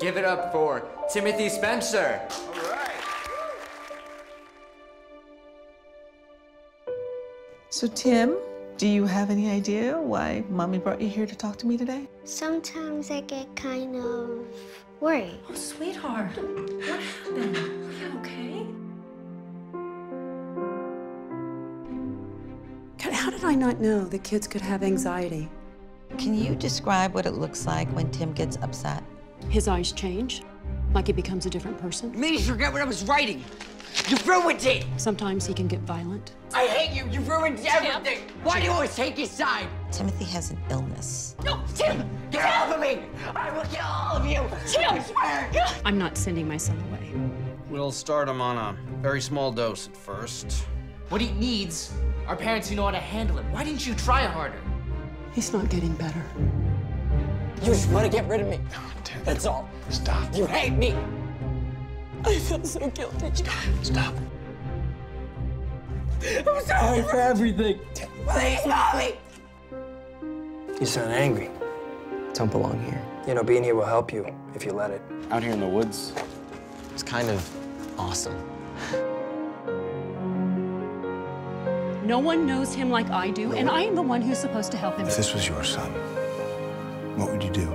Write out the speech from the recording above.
Give it up for Timothy Spencer. All right. So, Tim, do you have any idea why mommy brought you here to talk to me today? Sometimes I get kind of worried. Oh, sweetheart, what happened? Are you okay? How did I not know that kids could have anxiety? Can you describe what it looks like when Tim gets upset? His eyes change, like he becomes a different person. You made me forget what I was writing. You ruined it! Sometimes he can get violent. I hate you! You ruined everything! Why do you always take his side? Timothy has an illness. No, Tim! Get off of me! I will kill all of you! Tim! I swear! I'm not sending my son away. We'll start him on a very small dose at first. What he needs are parents who know how to handle it. Why didn't you try harder? He's not getting better. You just want to get rid of me. That's all. Stop. You hate me. I feel so guilty. Stop. I'm sorry for everything. Please, mommy. You sound angry. Don't belong here. You know, being here will help you if you let it. Out here in the woods, it's kind of awesome. No one knows him like I do, and I am the one who's supposed to help him. If this was your son, what would you do?